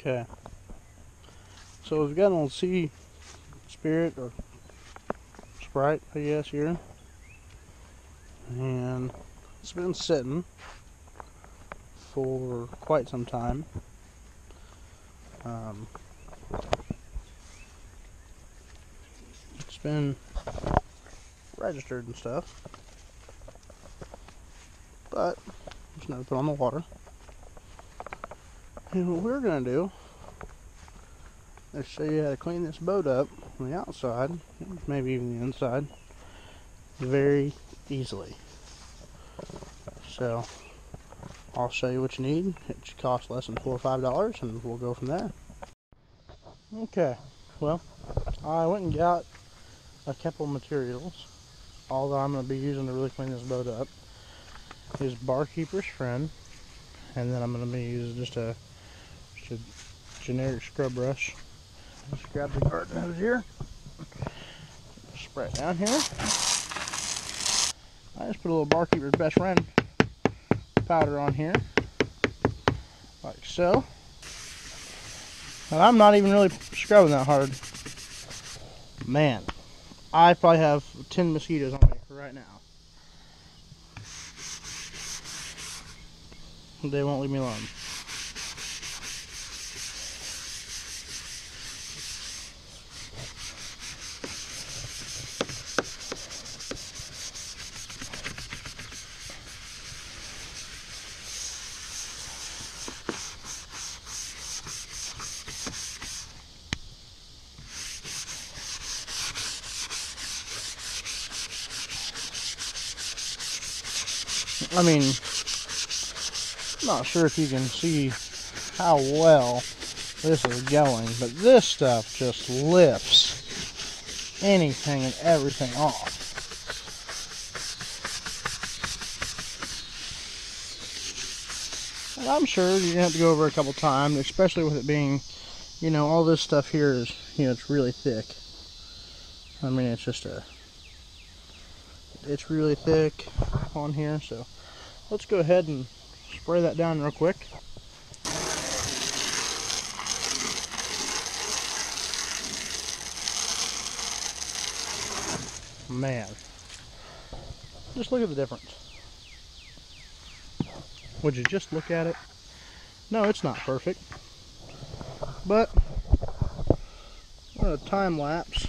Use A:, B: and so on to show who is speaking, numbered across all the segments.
A: Okay. So we've got an old sea spirit or sprite, I guess, here. And it's been sitting for quite some time. Um, it's been registered and stuff. But just never put on the water. And what we're gonna do is show you how to clean this boat up on the outside, maybe even the inside, very easily. So I'll show you what you need. It should cost less than four or five dollars and we'll go from there. Okay, well I went and got a couple materials. All that I'm going to be using to really clean this boat up is Barkeeper's Friend and then I'm going to be using just a a generic scrub brush. Just grab the garden hose here, spray it down here. I just put a little barkeeper's best friend powder on here, like so. And I'm not even really scrubbing that hard. Man, I probably have 10 mosquitoes on me right now. They won't leave me alone. I mean, not sure if you can see how well this is going, but this stuff just lifts anything and everything off. And I'm sure you have to go over a couple times, especially with it being, you know, all this stuff here is, you know, it's really thick. I mean, it's just a, it's really thick on here, so let's go ahead and spray that down real quick. Man, just look at the difference. Would you just look at it? No, it's not perfect. But, a time lapse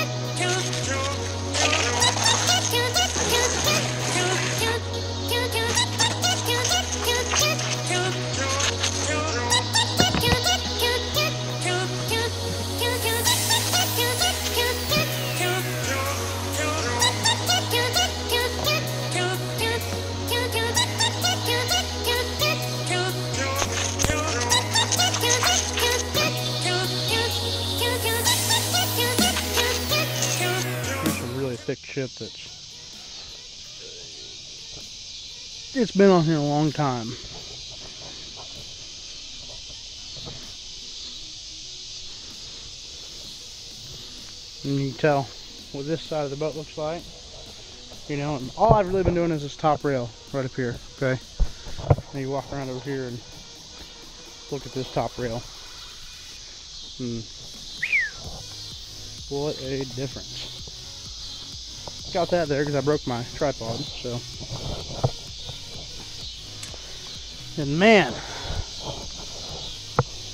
A: thick shit that's it's been on here a long time. And you can tell what this side of the boat looks like. You know, and all I've really been doing is this top rail right up here, okay? And you walk around over here and look at this top rail. Hmm. What a difference. Got that there because I broke my tripod, so. And man,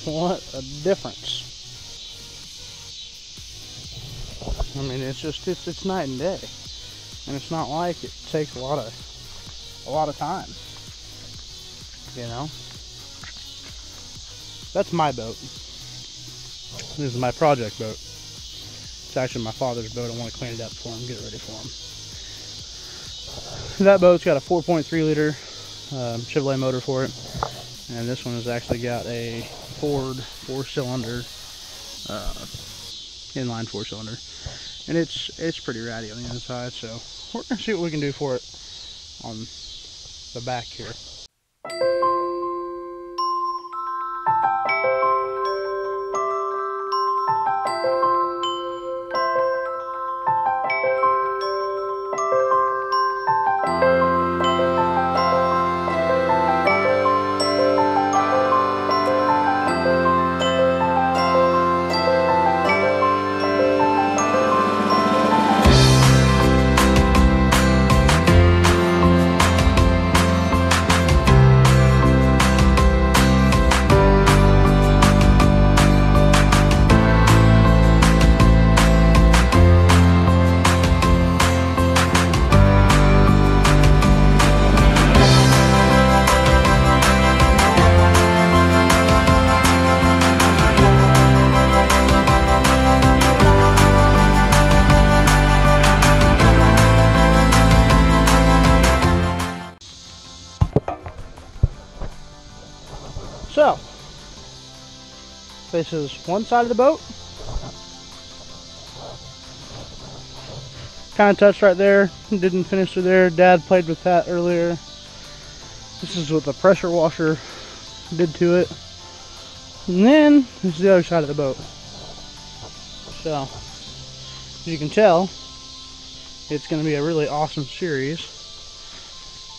A: what a difference. I mean, it's just, it's, it's night and day. And it's not like it takes a lot of, a lot of time. You know? That's my boat. This is my project boat. It's actually my father's boat. I want to clean it up for him, get it ready for him. That boat's got a 4.3 liter um, Chevrolet motor for it. And this one has actually got a Ford four cylinder, uh, inline four cylinder. And it's, it's pretty ratty on the inside. So we're going to see what we can do for it on the back here. This is one side of the boat. Kind of touched right there, didn't finish through there. Dad played with that earlier. This is what the pressure washer did to it. And then, this is the other side of the boat. So, as you can tell, it's going to be a really awesome series.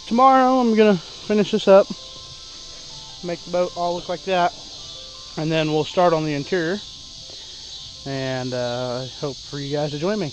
A: Tomorrow, I'm going to finish this up make the boat all look like that and then we'll start on the interior and uh, hope for you guys to join me.